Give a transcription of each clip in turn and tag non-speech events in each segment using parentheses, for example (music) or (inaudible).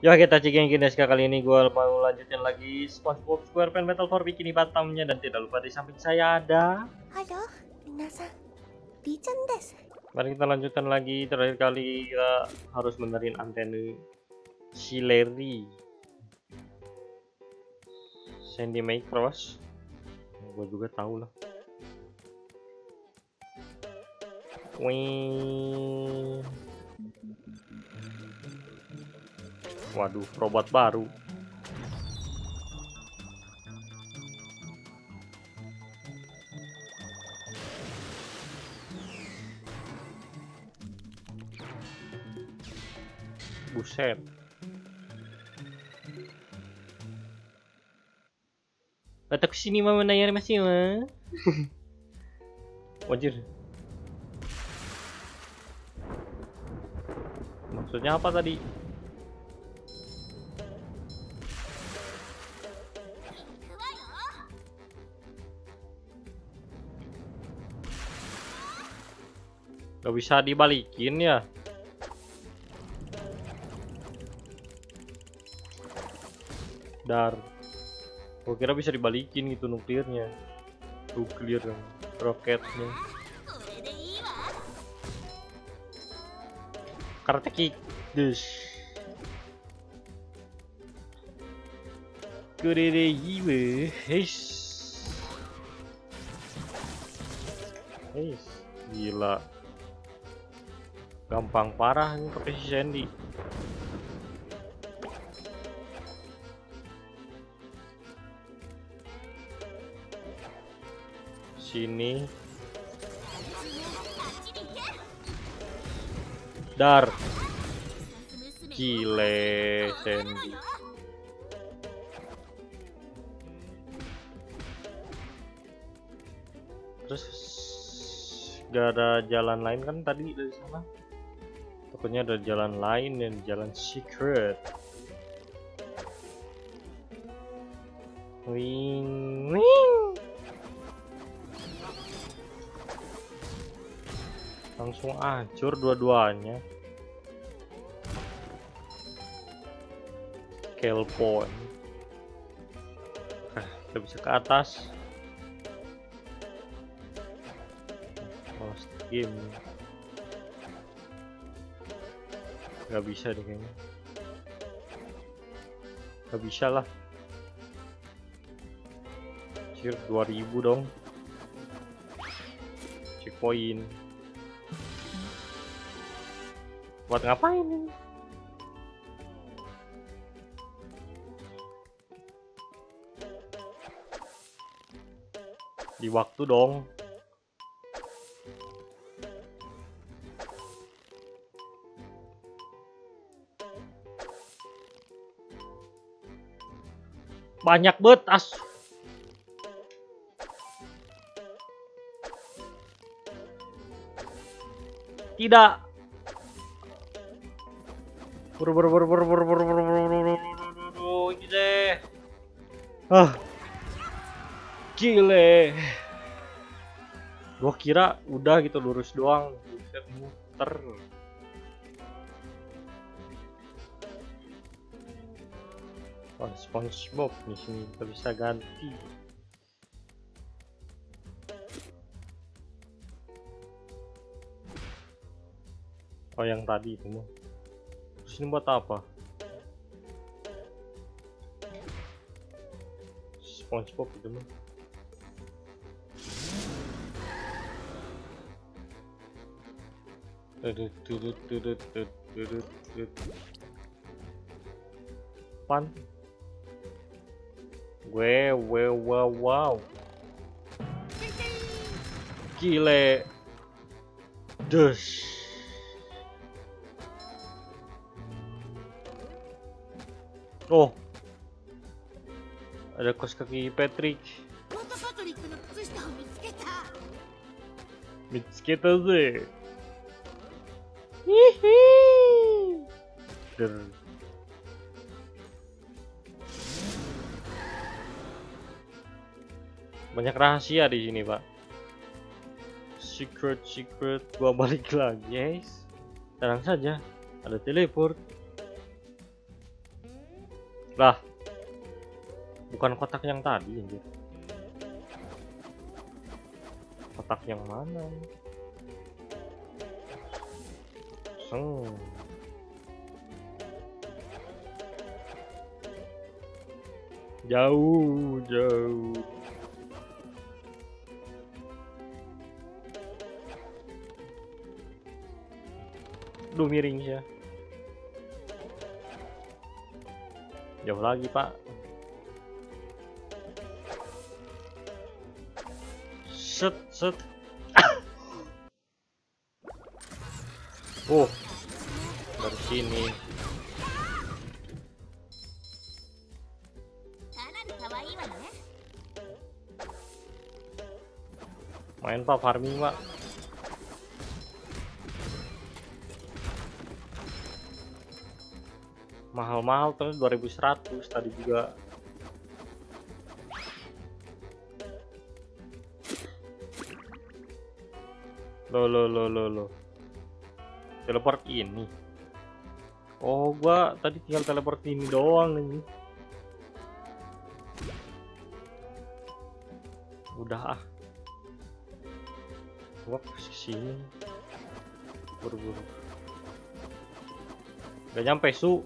Ya kita cikin guys kali ini gue mau lanjutin lagi SpongeBob SquarePants Battle for Bikini Bottomnya dan tidak lupa di samping saya ada. Halo, minasan. Bichan desu. Mari kita lanjutkan lagi terakhir kali kita harus benerin antena si Larry. Sandy Macross. Gue juga tahu lah. Wih. Waduh, robot baru. Buset. Batak sini mama nayar masih mah. (laughs) Wajir. Maksudnya apa tadi? Gak bisa dibalikin ya? Dar. Gua kira bisa dibalikin gitu nuklirnya. Nuklir roketnya. Karate kick. Dush. Kurere iwe. Heish. Heish. Gila. Gampang parah ini pakai si Sandy. Sini. Dar. Gile Sandy. Terus gak ada jalan lain kan tadi dari sana? Pokoknya ada jalan lain dan jalan secret. Wing, wing. Langsung hancur dua-duanya. Kelpon. Ah, kita bisa ke atas. Lost game. Gak bisa deh kayaknya. Gak bisa lah. Cir 2000 dong. Checkpoint. Buat ngapain ini? Di waktu dong. Banyak banget as. Tidak. Buru buru buru buru buru buru buru buru buru buru ini deh. Ah. Gile. Gua kira udah gitu lurus doang. Muter. Oh, SpongeBob di sini kita bisa ganti. Oh, yang tadi itu mah. Terus ini buat apa? SpongeBob itu mah. Pan. Gue, gue, wow, wow. Gile. Dus. Oh. Ada kos kaki Patrick. ロート Banyak rahasia di sini, Pak. Secret, secret. Gua balik lagi, guys. Tenang saja, ada teleport. Lah. Bukan kotak yang tadi anjir. Kotak yang mana? Seng. Jauh, jauh. Duh miring ya. Jauh lagi pak. Set set. oh dari sini. Main pak farming pak. Mahal-mahal terus 2100 tadi juga. Lo lo lo lo lo. Teleport ini. Oh, gua tadi tinggal teleport ini doang ini. Udah ah. Gua ke sini. Buru-buru. Gak nyampe su.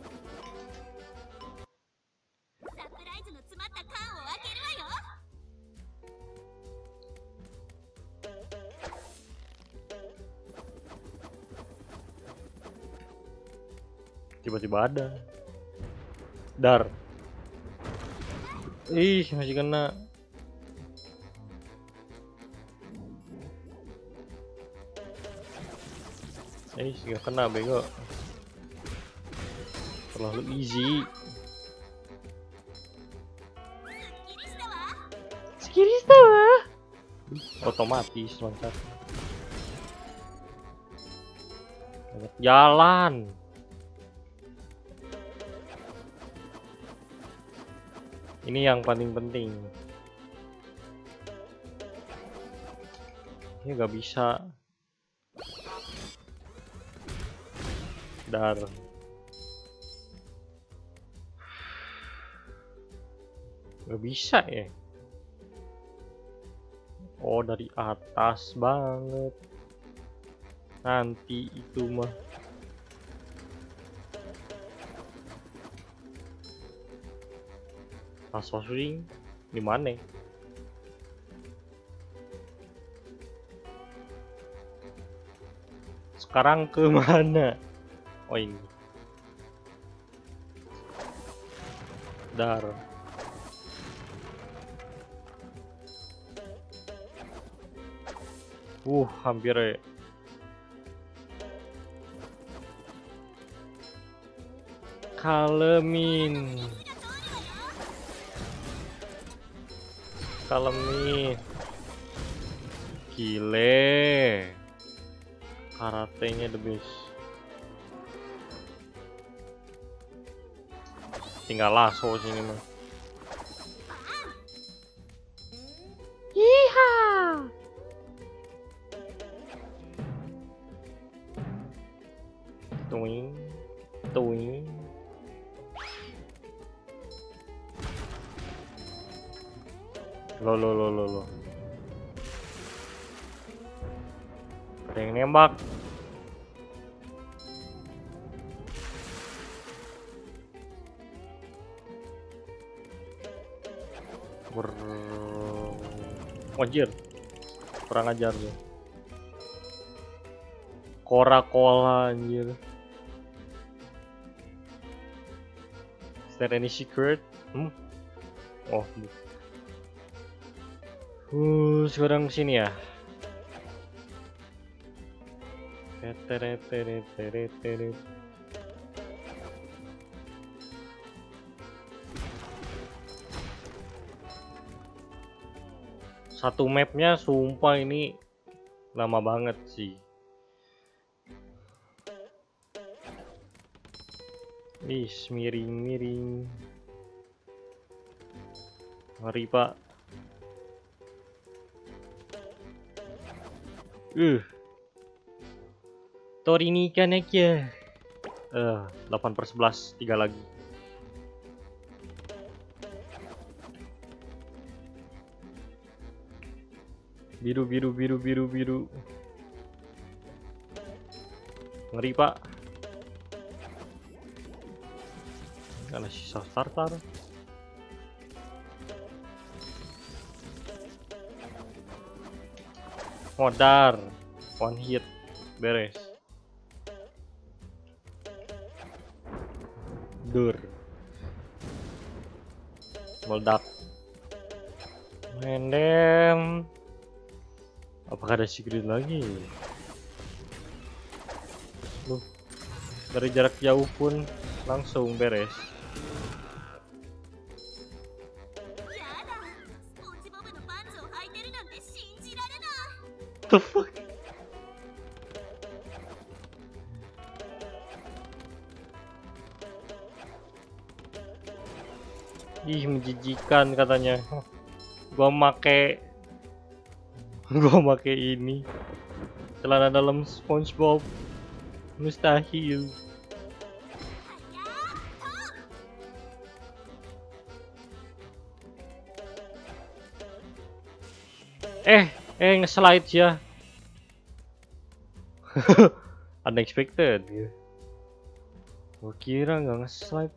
masih ada. Dar. Ih masih kena. Eh gak kena bego. Terlalu easy. Sekirista lah otomatis loncat jalan. Ini yang paling penting. Ini nggak bisa. Dar. Nggak bisa ya. Oh dari atas banget. Nanti itu mah. Password di mana? Sekarang ke (laughs) mana? Oh ini. Dar. Uh, hampir ya. Kalemin. Kalemin. Gile. Karatenya the best. Tinggal lasso sini mah. Tuing, tuing. Lo lo lo lo lo. Ada yang nembak. Ber... Anjir. Kurang ajar dia. Coca-Cola anjir. Is there any secret? Hmm? Oh. Uh, sekarang sini ya. Satu mapnya sumpah ini lama banget sih. Ih, miring-miring. Mari, Pak. Uh. Torini Kanekya. Eh, uh, eh, 8 per 11, 3 lagi. Biru, biru, biru, biru, biru. Ngeri, Pak. Karena sisa starter. Modar. One hit. Beres. Dur. Meledak. Mendem. Apakah ada secret lagi? Loh. Dari jarak jauh pun langsung beres. The fuck? Ih menjijikan katanya. Gua make gua make ini celana dalam SpongeBob mustahil. Eh, eh nge-slide ya. (laughs) Unexpected. Gitu. gua kira nggak nge-slide.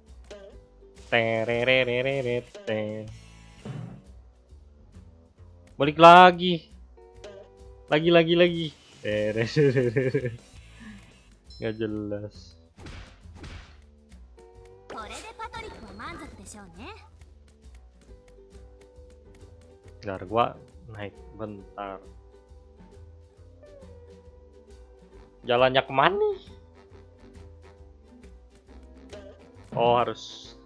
Balik lagi lagi lagi lagi nggak jelas Bentar, gua naik bentar. Jalannya ke mana? Oh harus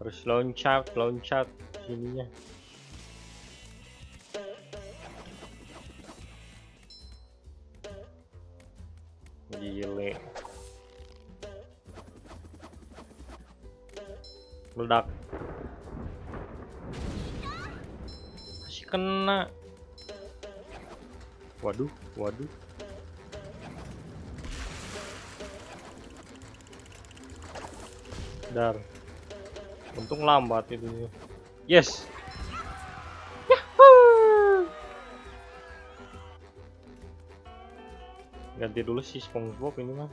harus loncat, loncat sininya. Gile. Meledak. Kena. Waduh, waduh. Dar. Untung lambat itu. Yes. Yahoo! Ganti dulu si SpongeBob ini mah.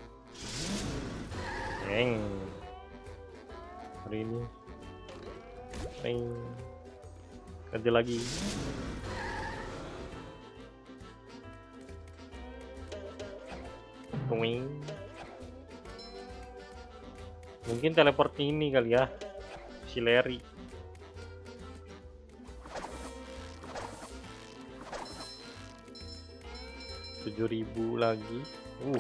Eng. Hari ini. Eng. Ganti lagi. Tuing. Mungkin teleport ini kali ya. Si Larry. Tujuh ribu lagi. Uh,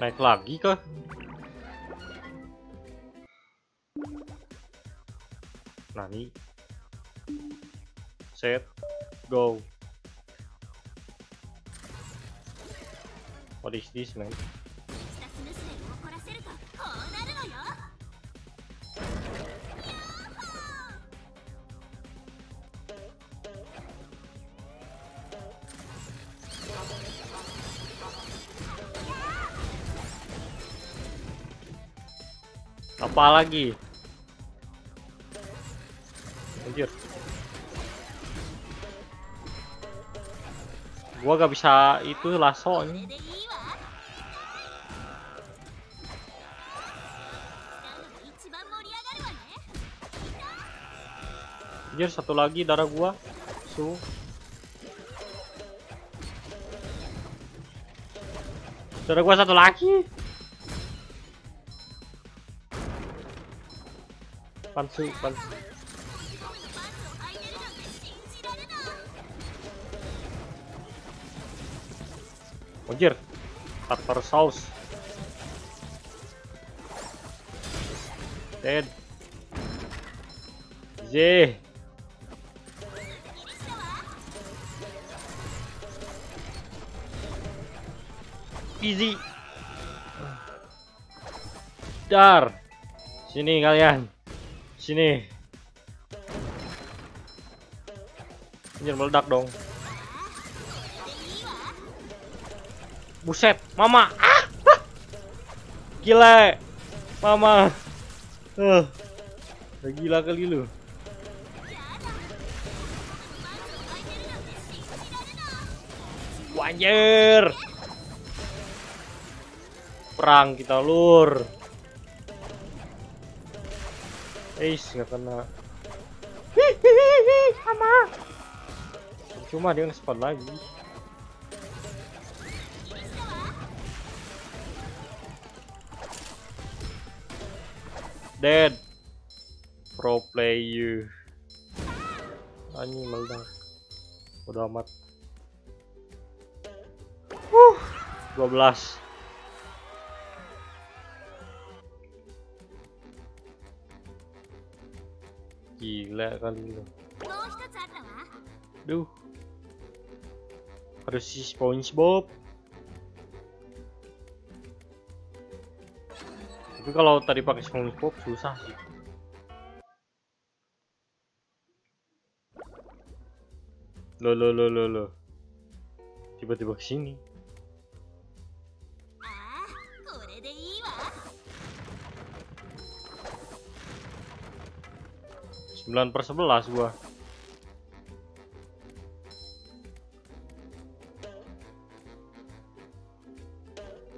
naik lagi kah? Nani? Set, go. What is this, man? Apa lagi? Anjir. Gua gak bisa itu lasso ini. Anjir, satu lagi darah gua. Su. Darah gua satu lagi. Pansu, pansu. Anjir Tartar saus. Dead. Z, Easy. Dar. Sini kalian. Sini. Anjir meledak dong. Buset, mama. Ah! ah. Gila. Mama. Uh. Gila kali lu. Anjir. Perang kita lur. Eish, nggak kena. Hihihi, sama. Cuma dia nge-spawn lagi. Dead. Pro player. Anjing meledak. Udah amat. Huh, 12. gila kali lu. Duh. Harus si SpongeBob. Tapi kalau tadi pakai SpongeBob susah sih. Lo lo lo lo lo tiba-tiba ke sini. Ah, 9 per 11 gua.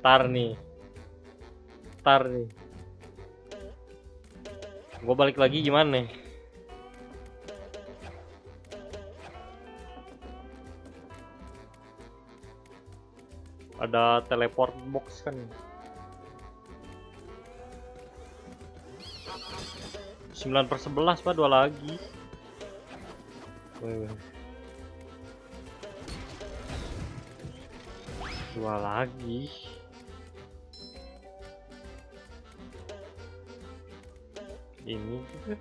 Tar nih. Tar nih. Gua balik lagi gimana nih? Ada teleport box kan. Sembilan per sebelas pak dua lagi. Wih, wih. Dua lagi. Ini juga.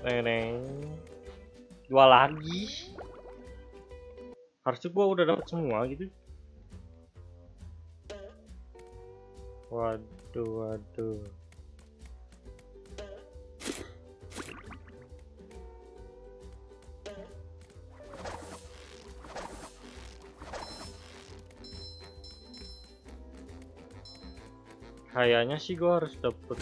Neneng. Dua lagi. Harusnya gua udah dapat semua gitu. Waduh, waduh. Kayaknya sih gua harus dapet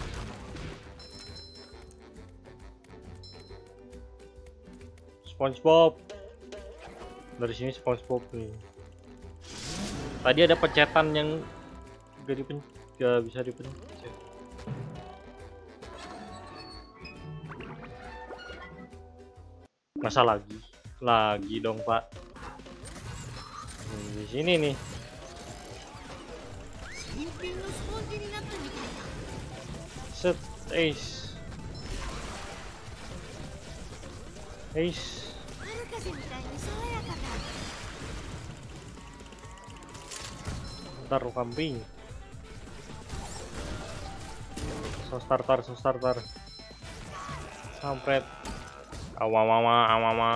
SpongeBob dari sini SpongeBob nih tadi ada pencetan yang gak, dipen gak bisa dipencet. Masa lagi? Lagi dong pak. Di sini nih. Set ace. Ace. starter kambing so starter so starter sampret. Awamama awamama.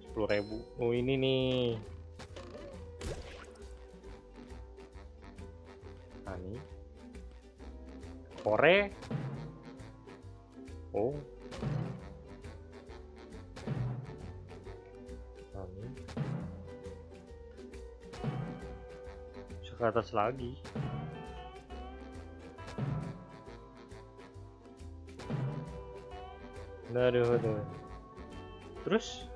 Sepuluh ribu, Oh ini nih. Nah, ini, Kore Oh. Bisa ke atas lagi. Aduh, aduh. Terus?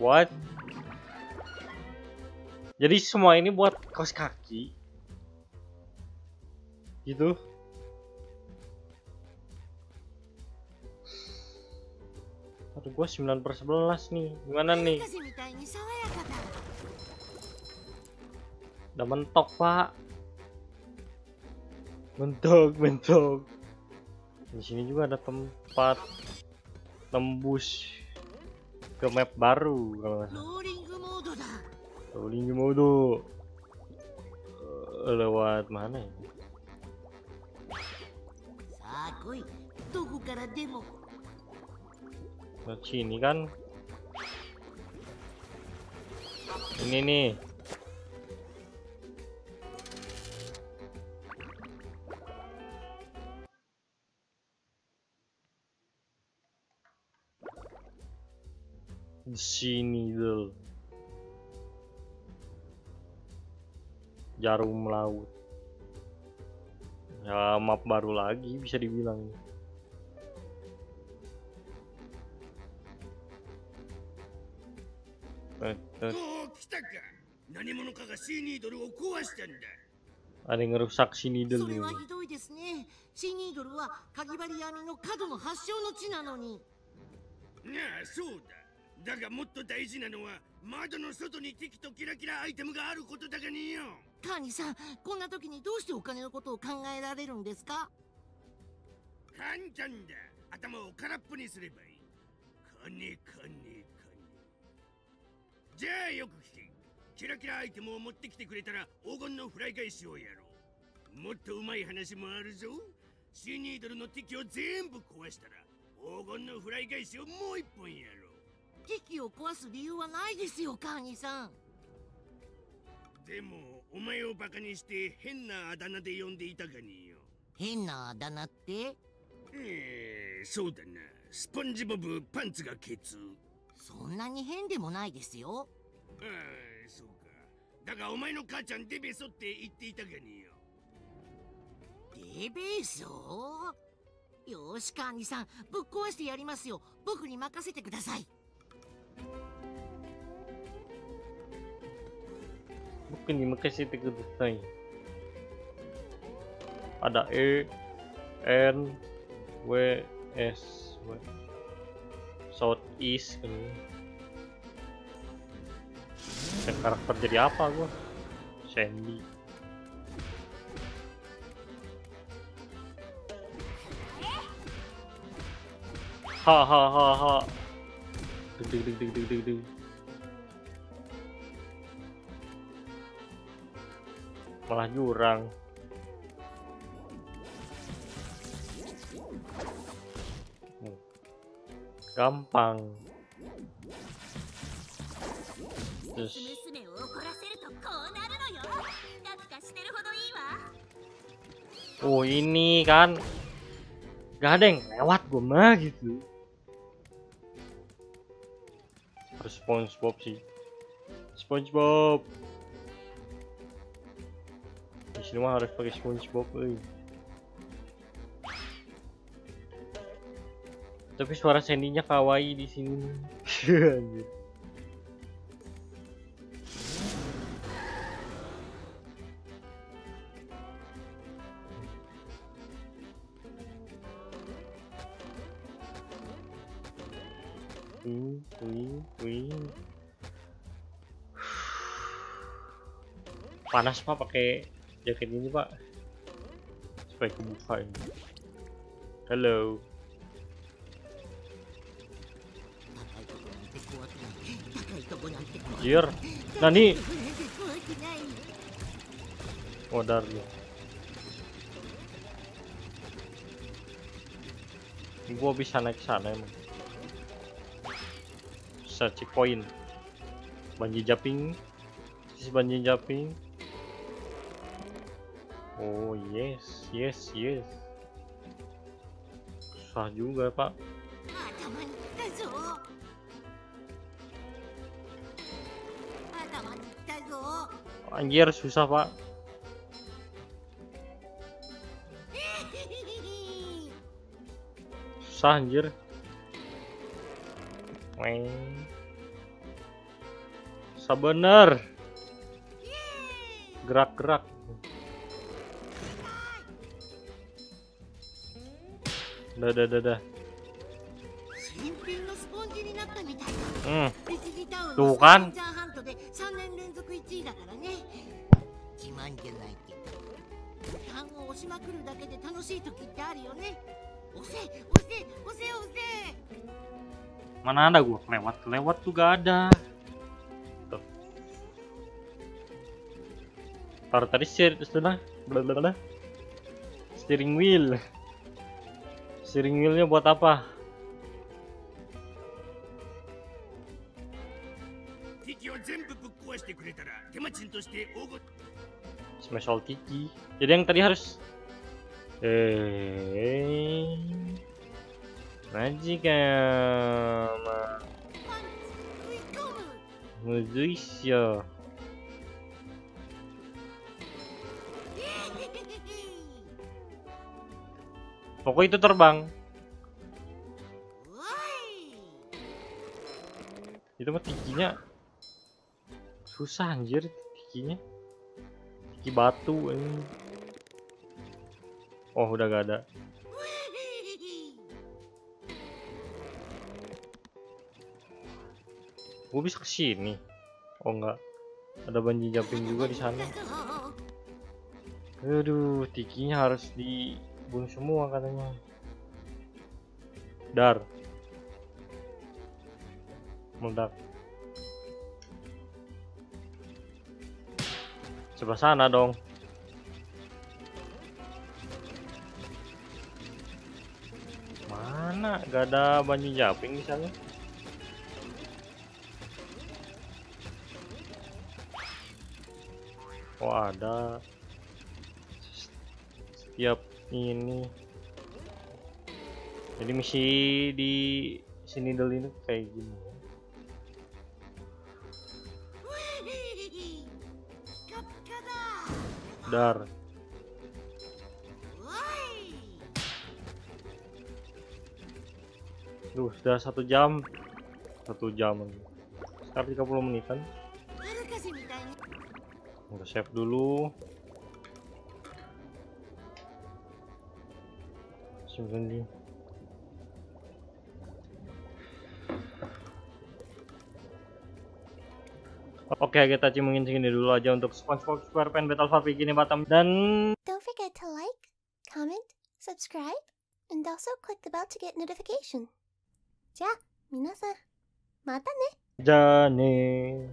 What? Jadi semua ini buat kos kaki gitu. Aduh gua 9 per 11 nih. Gimana nih? Udah mentok pak. Mentok mentok. Di sini juga ada tempat tembus ke map baru kalau nggak salah. Rolling mode. Uh, lewat mana ya? akui どこからでも Ke nah, sini kan. Ini nih. Di sini jarum laut ya map baru lagi bisa dibilang. Ada yang ngerusak sini dulu. Nah, カーニさんこんな時にどうしてお金のことを考えられるんですか？簡単だ。頭を空っぽにすればいい。金金金じゃあよく聞け。キラキラアイテムを持ってきてくれたら黄金のフライ返しをやろう。もっとうまい話もあるぞ。シーニードルの敵を全部壊したら黄金のフライ返しをもう一本やろう。機器を壊す理由はないですよカーニさん。でもお前をバカにして変なあだ名で呼んでいたがによ。変なあだ名って？えー、そうだな。スポンジボブパンツがケツ。そんなに変でもないですよ。ああそうか。だがお前の母ちゃんデベソって言っていたがによ。デベーソ？ーよーしカーニさん。ぶっ壊してやりますよ。僕に任せてください Mungkin makasih tiga desain. Ada E, N, W, S, W. Southeast kan. Dan karakter jadi apa gua? Sandy. Ha ha ha ha. Deg deg deg deg deg deg malah jurang gampang. Oh ini kan. Gak ada yang lewat gue mah gitu. Harus Spongebob sih. Spongebob di sini mah harus pakai SpongeBob euy. tapi suara Sandy-nya kawaii di sini Anjir. (laughs) Panas pak pakai jaket ini pak. Supaya kebuka ini. Hello. Jir Nah nih Oh Darlo Gua bisa naik sana emang. Search point. Banji japing. Banji japing. Oh yes, yes, yes. Susah juga pak. Anjir susah pak. Susah anjir. Weng. Sabener. Gerak-gerak. Dah, dah, dah, dah. Hmm. Tuh kan. Mana ada gua lewat lewat tuh gak ada. Tuh. Taruh tadi sih sudah, steering wheel. Steering wheelnya buat apa? 敵を全部ぶっ壊して としておご Smash all Tiki. Jadi yang tadi harus eh Maji ka ma パンツ食い込むむずいっしょ。 Pokoknya itu terbang. Itu mah tikinya susah anjir tikinya. Tiki batu ini. Oh, udah gak ada. Gue bisa ke sini. Oh enggak. Ada banji jumping juga di sana. Aduh, tikinya harus dibunuh semua katanya. Dar. Meledak. Sebelah sana dong. Mana? Gak ada banji jumping di sana. Oh ada setiap ini. Jadi misi di sini dulu ini kayak gini. Dar. Duh, sudah satu jam. Satu jam. Sekitar 30 menitan. Udah save dulu. Oke, okay, kita cimungin segini dulu aja untuk SpongeBob SquarePants Battle for Bikini Bottom dan Don't forget to like, comment, subscribe, and also click the bell to get notification. Ja, minasan, mata ne. Ja ne.